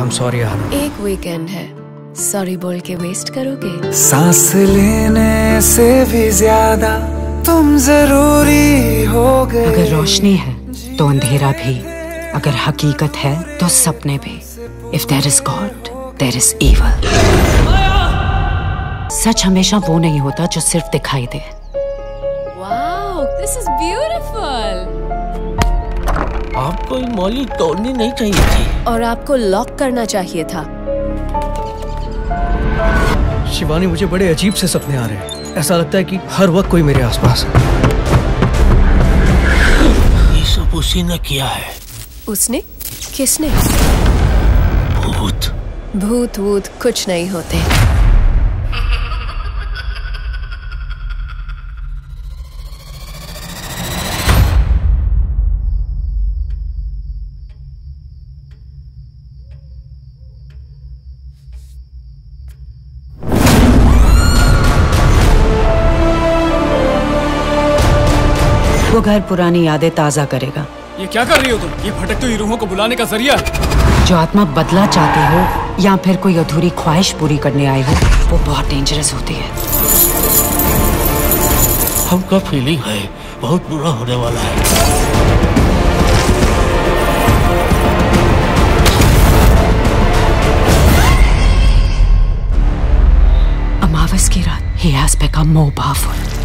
I am sorry एक weekend है। Sorry बोल के वेस्ट करोगे? सांस लेने से भी ज़्यादा तुम ज़रूरी हो गए। अगर रोशनी है तो अंधेरा भी। अगर हकीकत है तो सपने भी। If there is god there is evil. सच हमेशा वो नहीं होता जो सिर्फ़ दिखाई दे। वाओ दिस इज़ ब्यूटीफुल आपको ये मौली तोड़नी नहीं चाहिए थी। और आपको लॉक करना चाहिए था। शिवानी मुझे बड़े अजीब से सपने आ रहे हैं। ऐसा लगता है कि हर वक्त कोई मेरे आसपास है। ये सब उसी ने किया है। उसने? किसने? भूत। भूत वूत कुछ नहीं होते। वो घर पुरानी यादें ताज़ा करेगा। ये क्या कर रही हो तुम? ये भटकती हुई रूहों को बुलाने का ज़रिया है। जो आत्मा बदला चाहती हो या फिर कोई अधूरी ख्वाहिश पूरी करने आई हो वो बहुत डेंजरस होती है। हमका फीलिंग है बहुत बुरा होने वाला है। अमावस की रात ही हैज़ बिकम मोर पावरफुल